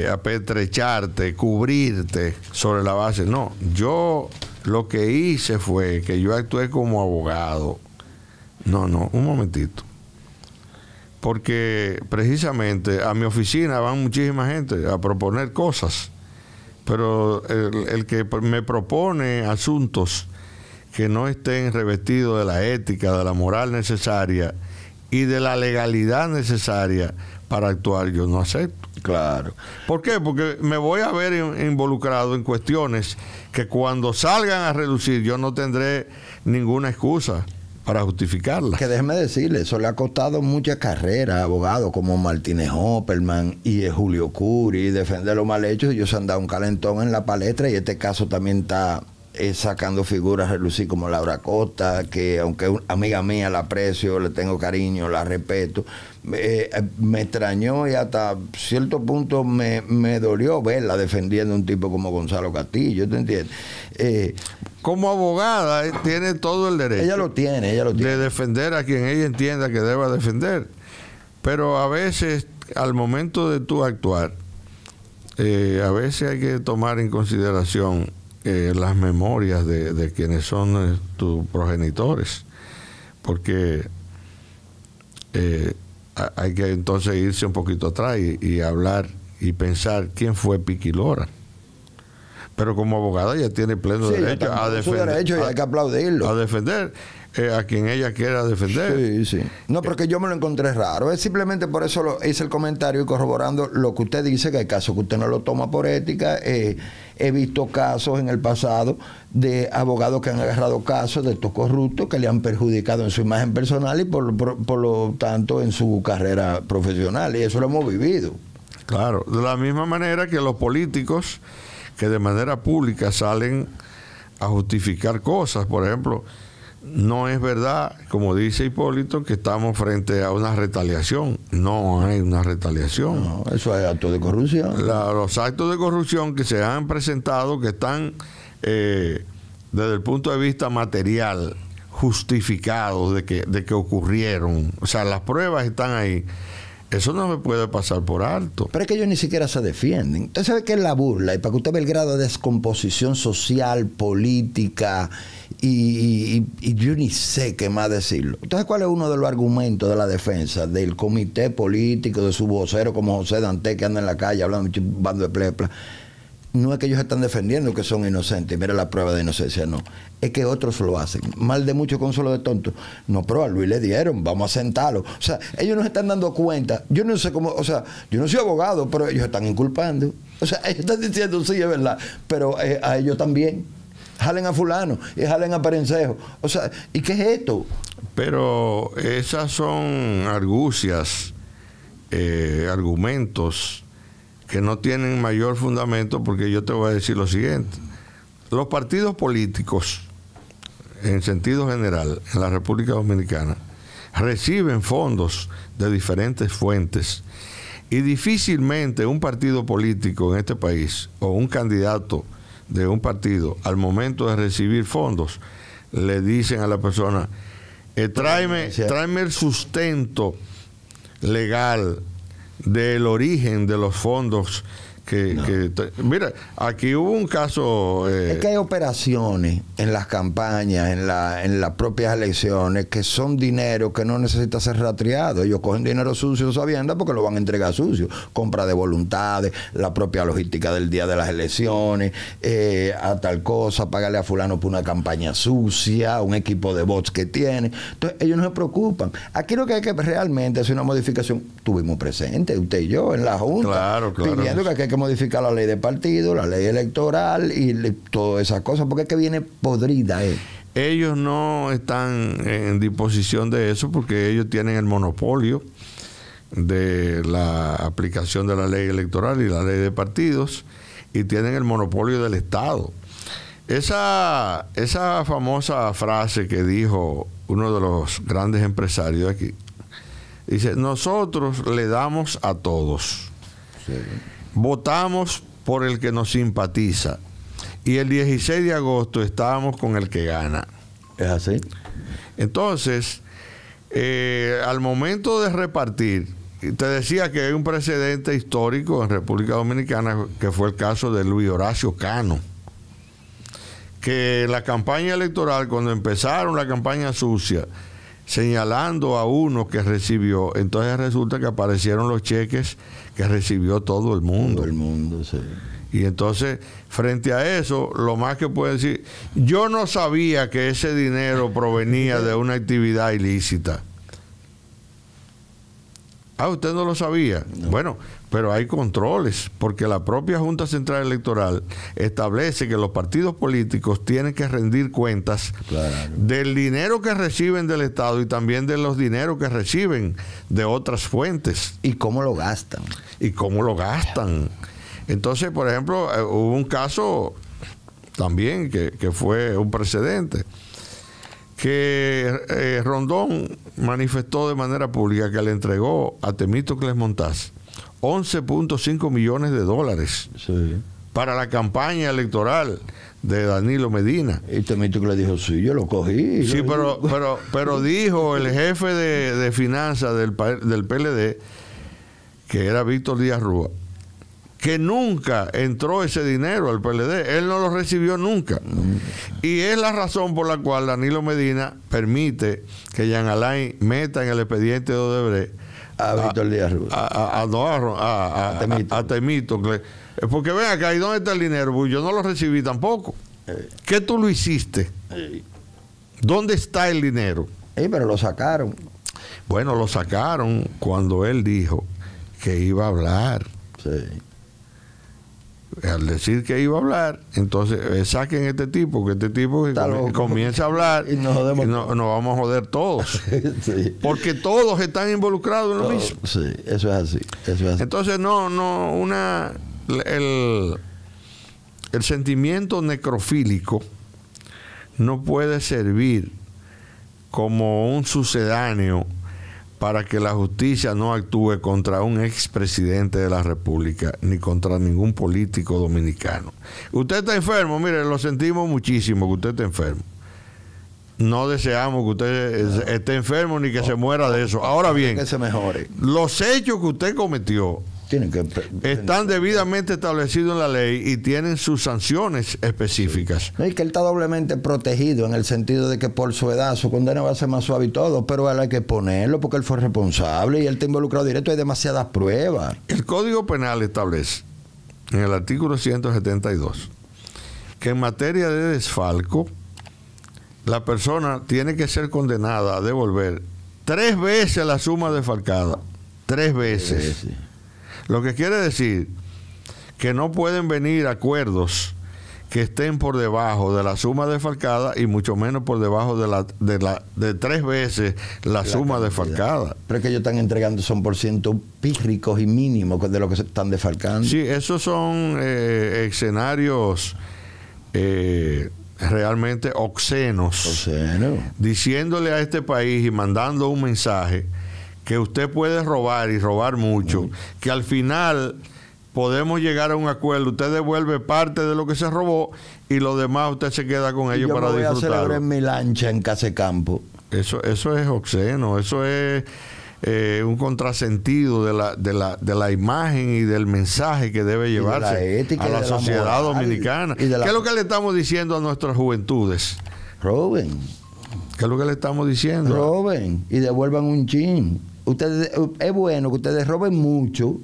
apetrecharte, cubrirte sobre la base. No, yo lo que hice fue que yo actué como abogado. No, no, un momentito. Porque precisamente a mi oficina van muchísima gente a proponer cosas, pero el, el que me propone asuntos que no estén revestidos de la ética, de la moral necesaria y de la legalidad necesaria para actuar, yo no acepto. Claro. ¿Por qué? Porque me voy a ver in- involucrado en cuestiones que cuando salgan a reducir yo no tendré ninguna excusa para justificarlas. Que déjeme decirle, eso le ha costado muchas carreras a abogados como Martínez Hopperman y Julio Curi, defender los mal hechos. Ellos han dado un calentón en la palestra y este caso también está eh, sacando figuras a relucir como Laura Costa, que aunque es amiga mía la aprecio, le tengo cariño, la respeto. eh, eh, me extrañó y hasta cierto punto me, me dolió verla defendiendo un tipo como Gonzalo Castillo, ¿te entiendes? Como abogada eh, tiene todo el derecho ella lo tiene, ella lo tiene. de defender a quien ella entienda que deba defender. Pero a veces, al momento de tú actuar, eh, a veces hay que tomar en consideración eh, las memorias de, de quienes son eh, tus progenitores. Porque ha- hay que entonces irse un poquito atrás y, y hablar y pensar quién fue Piquilora. Pero como abogada ella tiene pleno Sí, derecho a defender. derecho y a- hay que aplaudirlo. a defender eh, a quien ella quiera defender. Sí, sí. No, porque yo me lo encontré raro. Es simplemente por eso lo, hice el comentario y corroborando lo que usted dice, que hay casos que usted no lo toma por ética. Eh, he visto casos en el pasado de abogados que han agarrado casos de estos corruptos que le han perjudicado en su imagen personal y por, por- por lo tanto en su carrera profesional. Y eso lo hemos vivido. Claro, de la misma manera que los políticos que de manera pública salen a justificar cosas, por ejemplo, no es verdad, como dice Hipólito, que estamos frente a una retaliación. No hay una retaliación. No, eso es acto de corrupción. La- los actos de corrupción que se han presentado, que están eh, desde el punto de vista material justificados de que, de que ocurrieron, o sea, las pruebas están ahí, eso no se puede pasar por alto. Pero es que ellos ni siquiera se defienden. Usted sabe qué es la burla. Y para que usted vea el grado de descomposición social, política, y yo ni sé qué más decirlo. Entonces, ¿cuál es uno de los argumentos de la defensa del comité político, de su vocero como José Dante, que anda en la calle hablando un bando de plepla? No es que ellos están defendiendo que son inocentes, mira la prueba de inocencia, no. Es que otros lo hacen. Mal de mucho consuelo de tonto. No, pero a Luis le dieron, vamos a sentarlo. O sea, ellos no se están dando cuenta. Yo no sé cómo, o sea, yo no soy abogado, pero ellos están inculpando. O sea, ellos están diciendo, sí, es verdad, pero eh, a ellos también. Jalen a fulano y jalen a Perencejo. O sea, ¿y qué es esto? Pero esas son argucias, eh, argumentos que no tienen mayor fundamento porque yo te voy a decir lo siguiente. Los partidos políticos, en sentido general, en la República Dominicana, reciben fondos de diferentes fuentes y difícilmente un partido político en este país o un candidato de un partido al momento de recibir fondos le dicen a la persona eh, tráeme, tráeme el sustento legal del origen de los fondos que, mira aquí hubo un caso eh, Es que hay operaciones en las campañas, en, la, en las propias elecciones, que son dinero que no necesita ser ratriado. Ellos cogen dinero sucio sabiendo porque lo van a entregar sucio. Compra de voluntades, la propia logística del día de las elecciones, eh, a tal cosa, pagarle a fulano por una campaña sucia, un equipo de bots que tiene. Entonces, ellos no se preocupan. Aquí lo que hay que realmente hacer una modificación, tuvimos presente, usted y yo, en la Junta, Claro, claro. pidiendo que hay que modificar la ley de partido, la ley electoral y le- todas esas cosas, porque es que viene podrida. Eh. ellos no están en disposición de eso porque ellos tienen el monopolio de la aplicación de la ley electoral y la ley de partidos y tienen el monopolio del Estado. Esa, esa famosa frase que dijo uno de los grandes empresarios aquí, dice, nosotros le damos a todos, votamos por el que nos simpatiza y el 16 de agosto estábamos con el que gana. ¿Es así? Entonces, eh, al momento de repartir, te decía que hay un precedente histórico en República Dominicana que fue el caso de Luis Horacio Cano. Que la campaña electoral, cuando empezaron la campaña sucia, señalando a uno que recibió, entonces resulta que aparecieron los cheques que recibió todo el mundo. Todo el mundo, sí. Y entonces, frente a eso, lo más que puede decir, yo no sabía que ese dinero provenía de una actividad ilícita. Ah, usted no lo sabía. Bueno, pero hay controles, porque la propia Junta Central Electoral establece que los partidos políticos tienen que rendir cuentas del dinero que reciben del Estado y también de los dineros que reciben de otras fuentes. ¿Y cómo lo gastan? Y cómo lo gastan. Entonces, por ejemplo, eh, hubo un caso también que, que fue un precedente que eh, Rondón manifestó de manera pública que le entregó a Temístocles Montaz 11.5 millones de dólares para la campaña electoral de Danilo Medina. Y Temístocles dijo, sí, yo lo cogí. Sí, pero, pero, pero dijo el jefe de, de finanzas del, del PLD, que era Víctor Díaz Rúa, que nunca entró ese dinero al PLD. Él no lo recibió nunca. Y es la razón por la cual Danilo Medina permite que Jean Alain meta en el expediente de Odebrecht a Víctor Díaz Rúa. A, a, a, Temito. Porque ven acá, ¿y dónde está el dinero? Pues yo no lo recibí tampoco. Eh. ¿Qué tú lo hiciste? Eh. ¿Dónde está el dinero? Sí, pero lo sacaron. Bueno, lo sacaron cuando él dijo que iba a hablar. Sí al decir que iba a hablar, entonces eh, saquen este tipo, que este tipo comienza a hablar y nos, vamos a joder todos. Porque todos están involucrados en lo mismo. Sí, eso es, así, Entonces, no, no, una. El, el sentimiento necrofílico no puede servir como un sucedáneo para que la justicia no actúe contra un expresidente de la República ni contra ningún político dominicano. Usted está enfermo, mire, lo sentimos muchísimo que usted esté enfermo. No deseamos que usted esté enfermo ni que se muera de eso. Ahora bien, que se mejore. los hechos que usted cometió están debidamente establecidos en la ley y tienen sus sanciones específicas. y que él está doblemente protegido en el sentido de que por su edad su condena va a ser más suave y todo, pero él hay que ponerlo porque él fue responsable y él está involucrado directo. Hay demasiadas pruebas. El Código Penal establece en el artículo 172 que en materia de desfalco la persona tiene que ser condenada a devolver tres veces la suma defalcada. Tres veces. Lo que quiere decir que no pueden venir acuerdos que estén por debajo de la suma defalcada y mucho menos por debajo de la de, la, de tres veces la, suma defalcada. Pero es que ellos están entregando son por ciento pírricos y mínimos de lo que se están defalcando. Sí, esos son eh, escenarios eh, realmente obscenos. Diciéndole a este país y mandando un mensaje que usted puede robar y robar mucho, que al final podemos llegar a un acuerdo, usted devuelve parte de lo que se robó y lo demás usted se queda con ellos para voy disfrutar. en mi lancha en Casa Campo. Eso, eso es obsceno, eso es eh, un contrasentido de la, de, la, de la imagen y del mensaje que debe llevarse a la sociedad dominicana. ¿Qué es lo que le estamos diciendo a nuestras juventudes? Roben. ¿Qué es lo que le estamos diciendo? Roben y devuelvan un chin ustedes, es bueno que ustedes roben mucho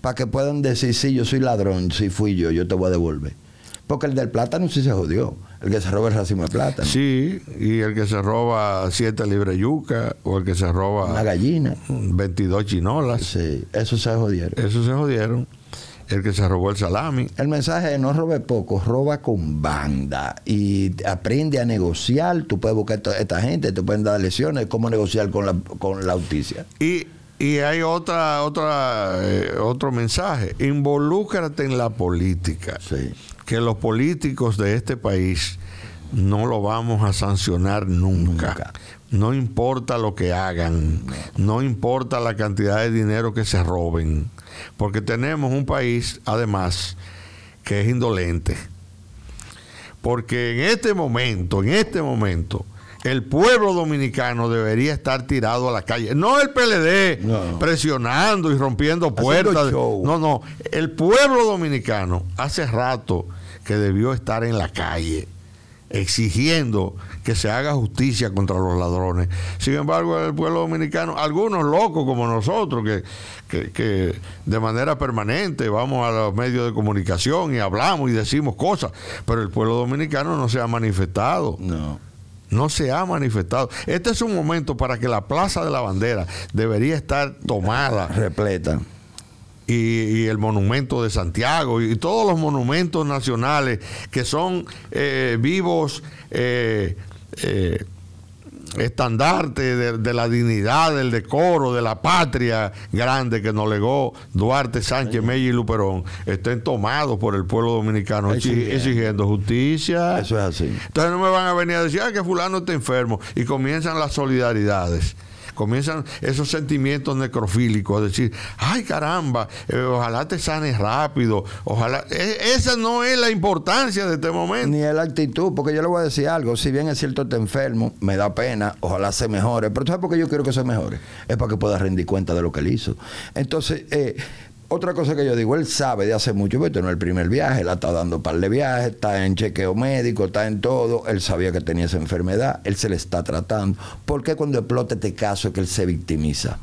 para que puedan decir, sí, yo soy ladrón, si fui yo, yo te voy a devolver. Porque el del plátano sí se jodió. El que se roba el racimo de plátano. Sí, y el que se roba siete libres yuca, o el que se roba... Una gallina. 22 chinolas. Sí, eso se jodieron. Eso se jodieron el que se robó el salami. El mensaje es no robe poco, roba con banda y aprende a negociar. Tú puedes buscar a esta gente, te pueden dar lecciones cómo negociar con la, con la justicia. Y, y hay otra, otra, eh, otro mensaje. Involúcrate en la política. Que los políticos de este país no lo vamos a sancionar nunca. No importa lo que hagan, no importa la cantidad de dinero que se roben porque tenemos un país, además, que es indolente. Porque en este momento, en este momento, el pueblo dominicano debería estar tirado a la calle. No el PLD No. presionando y rompiendo puertas. No, no. El pueblo dominicano hace rato que debió estar en la calle exigiendo que se haga justicia contra los ladrones. Sin embargo, el pueblo dominicano, algunos locos como nosotros, que, que, que de manera permanente vamos a los medios de comunicación y hablamos y decimos cosas, pero el pueblo dominicano no se ha manifestado. No. No se ha manifestado. Este es un momento para que la Plaza de la Bandera debería estar tomada Repleta. y, y el monumento de Santiago y, todos los monumentos nacionales que son eh, vivos eh, eh, estandartes de, de la dignidad, del decoro, de la patria grande que nos legó Duarte, Sánchez, Mella y Luperón, estén tomados por el pueblo dominicano sí, bien. exigiendo justicia. Eso es así. Entonces no me van a venir a decir "Ah, que fulano está enfermo y comienzan las solidaridades. Comienzan esos sentimientos necrofílicos, a decir, ay caramba, eh, ojalá te sanes rápido, ojalá. E- esa no es la importancia de este momento. Ni la actitud, porque yo le voy a decir algo. Si bien es cierto, está enfermo, me da pena, ojalá se mejore. Pero ¿sabes por qué yo quiero que se mejore? Es para que pueda rendir cuenta de lo que él hizo. Entonces, eh, otra cosa que yo digo, él sabe de hace mucho, pero este no es el primer viaje, él estado dando par de viajes, está en chequeo médico, está en todo. Él sabía que tenía esa enfermedad, él se le está tratando. ¿Por qué cuando explota este caso es que él se victimiza?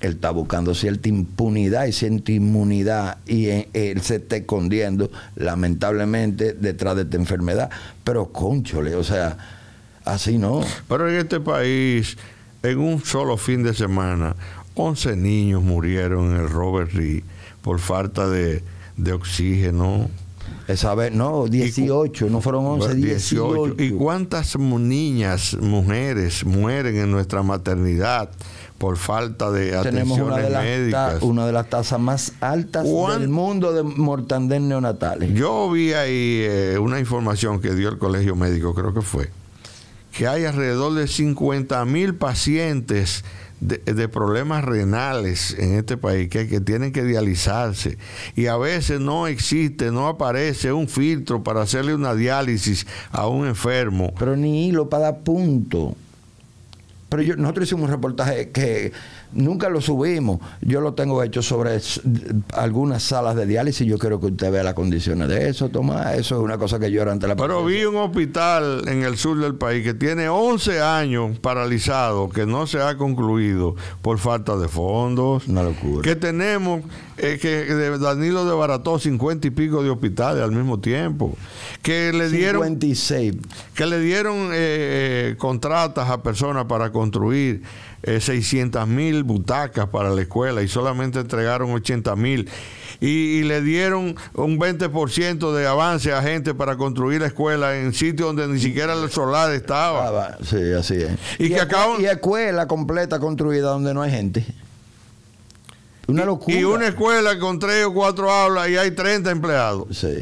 Él está buscando cierta impunidad y cierta inmunidad y eh, él se está escondiendo, lamentablemente, detrás de esta enfermedad. Pero, conchole, o sea, así no. Pero en este país, en un solo fin de semana, 11 niños murieron en el Robert Reed por falta de, de oxígeno. Esa vez, no, 18, no fueron 11, 18. ¿Y cuántas niñas, mujeres mueren en nuestra maternidad por falta de Tenemos una de, atenciones las médicas? ta- una de las tasas más altas ¿Cuán- del mundo de mortandad neonatales. Yo vi ahí eh, una información que dio el colegio médico, creo que fue, que hay alrededor de 50 mil pacientes de, problemas renales en este país que, que tienen que dializarse y a veces no existe, no aparece un filtro para hacerle una diálisis a un enfermo. Pero ni hilo para dar punto. Pero yo, nosotros hicimos un reportaje que nunca lo subimos. Yo lo tengo hecho sobre algunas salas de diálisis. Yo quiero que usted vea las condiciones de eso, Tomás. Eso es una cosa que yo era ante la Pero vi un hospital en el sur del país que tiene 11 años paralizado, que no se ha concluido por falta de fondos. Una locura. Que tenemos, eh, que Danilo desbarató 50 y pico de hospitales al mismo tiempo. Que le dieron, 56. que le dieron eh, eh, contratas a personas para construir 600 mil butacas para la escuela y solamente entregaron 80 mil. Y, y le dieron un 20% de avance a gente para construir la escuela en sitios donde ni siquiera el solar estaba. Ah, sí, así es. Y que acaban- y escuela completa construida donde no hay gente. Una locura. Y una escuela con tres o cuatro aulas y hay 30 empleados. Sí.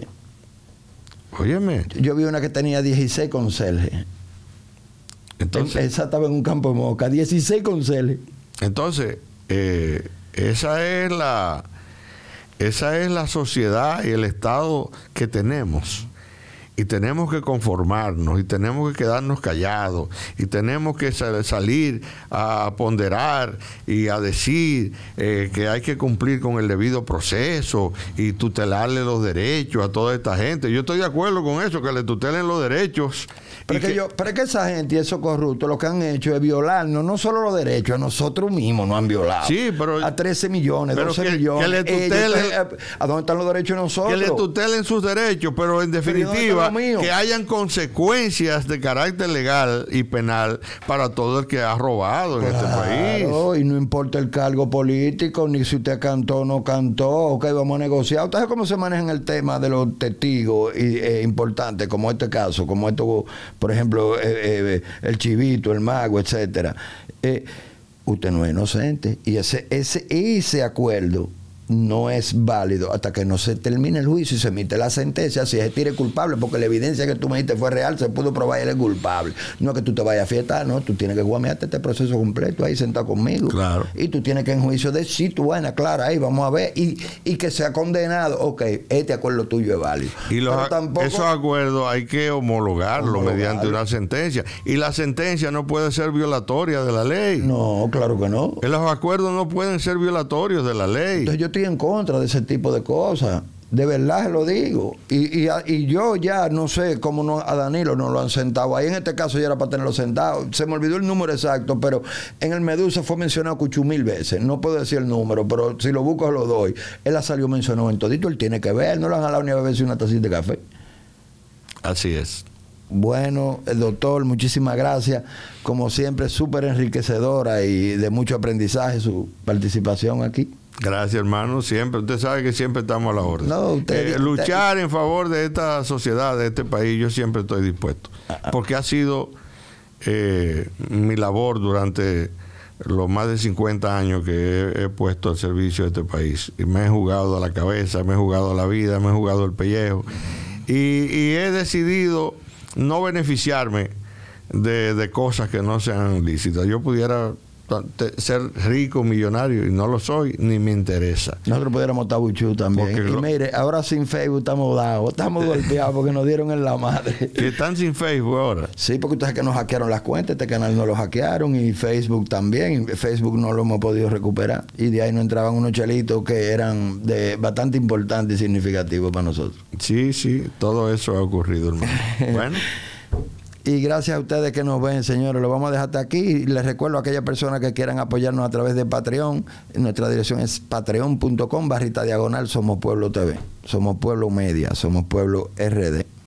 Óyeme, Yo vi una que tenía 16 conserjes. Entonces, Esa estaba en un campo de moca. 16 conserjes. entonces eh, esa es la esa es la sociedad y el estado que tenemos. Y tenemos que conformarnos y tenemos que quedarnos callados y tenemos que sal- salir a ponderar y a decir eh, que hay que cumplir con el debido proceso y tutelarle los derechos a toda esta gente. Yo estoy de acuerdo con eso, que le tutelen los derechos. Pero es que, yo, pero es que esa gente y esos corruptos lo que han hecho es violarnos, no solo los derechos, a nosotros mismos nos han violado. Sí, pero- A 13 millones, pero 12 que- millones. que le tutelen- eh, ¿A dónde están los derechos de nosotros? que le tutelen sus derechos, pero en ¿y dónde definitiva que hayan consecuencias de carácter legal y penal para todo el que ha robado en este país. Y no importa el cargo político, ni si usted cantó o no cantó, ok, vamos a negociar. ¿Usted sabe cómo se maneja el tema de los testigos y, eh, importantes, como este caso, como esto, por ejemplo, eh, eh, el chivito, el mago, etcétera? Eh, usted no es inocente. Y ese, ese, ese acuerdo no es válido hasta que no se termine el juicio y se emite la sentencia si es tire culpable, porque la evidencia que tú me dijiste fue real, se pudo probar y él es culpable. No es que tú te vayas a fiesta, no, tú tienes que guamearte este proceso completo ahí sentado conmigo. Claro. Y tú tienes que en juicio decir tu vaina clara ahí, vamos a ver, y, y que sea condenado, ok, este acuerdo tuyo es válido. Y los, tampoco- esos acuerdos hay que homologarlo Homologarlo. mediante una sentencia. Y la sentencia no puede ser violatoria de la ley. No, claro que no. Los acuerdos no pueden ser violatorios de la ley. Entonces yo estoy en contra de ese tipo de cosas. De verdad lo digo. Y, y, yo ya no sé cómo no, a Danilo no lo han sentado. Ahí en este caso ya era para tenerlo sentado. Se me olvidó el número exacto, pero en el Medusa fue mencionado cuchu mil veces. No puedo decir el número, pero si lo busco lo doy. Él ha salido mencionado en todito. Él tiene que ver. No lo han jalado ni a beberse una tacita de café. Así es. Bueno, el doctor, muchísimas gracias. Como siempre, súper enriquecedora y de mucho aprendizaje su participación aquí. Gracias, hermano. Siempre, usted sabe que siempre estamos a la orden. No, usted- Eh, luchar en favor de esta sociedad, de este país, yo siempre estoy dispuesto. Ah, Porque ha sido eh, mi labor durante los más de 50 años que he, he puesto al servicio de este país. Y me he jugado a la cabeza, me he jugado a la vida, me he jugado el pellejo. Y, y he decidido no beneficiarme de, de cosas que no sean lícitas. Yo pudiera ser rico, millonario, y no lo soy, ni me interesa. Nosotros pudiéramos estar buchú también. Porque y lo- mire, ahora sin Facebook estamos dados, estamos golpeados porque nos dieron en la madre. Que están sin Facebook ahora. Sí, porque ustedes que nos hackearon las cuentas, este canal no lo hackearon y Facebook también. Facebook no lo hemos podido recuperar. Y de ahí nos entraban unos chelitos que eran de bastante importantes y significativos para nosotros. Sí, sí, todo eso ha ocurrido, hermano. Bueno, Y gracias a ustedes que nos ven, señores. Lo vamos a dejar hasta aquí. Les recuerdo a aquellas personas que quieran apoyarnos a través de Patreon. Nuestra dirección es patreon.com, barrita diagonal, Somos Pueblo TV. Somos Pueblo Media, Somos Pueblo RD.